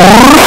Oh!